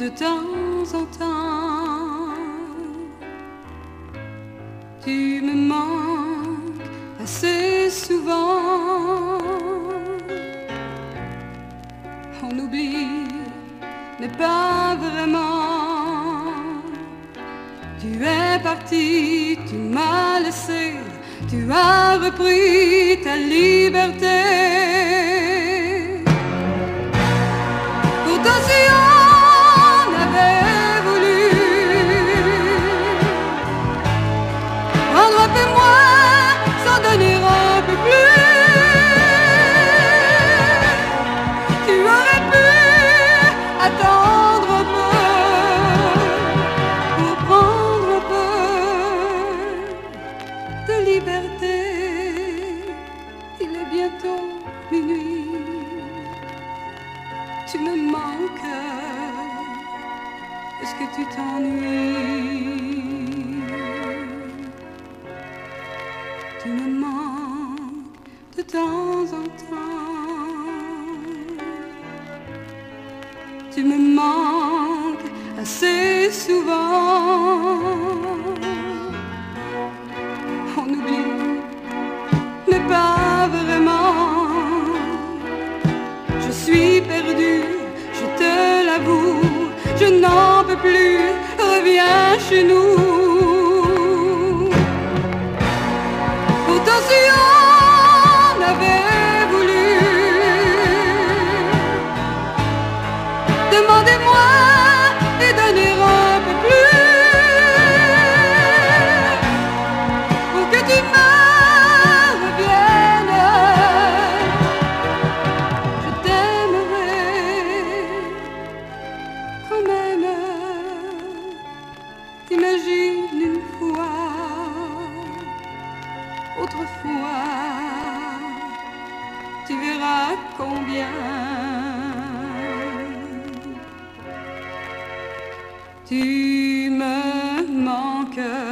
de temps en temps. Tu me manques assez souvent. On oublie, mais pas vraiment. Tu es parti, tu m'as laissé, tu as repris ta liberté. Est-ce que tu t'ennuies? Tu me manques de temps en temps. Tu me manques assez souvent. On oublie, mais pas vraiment. Je suis perdue, je te l'avoue. Je n'en chez nous. autrefois, tu verras combien tu me manques.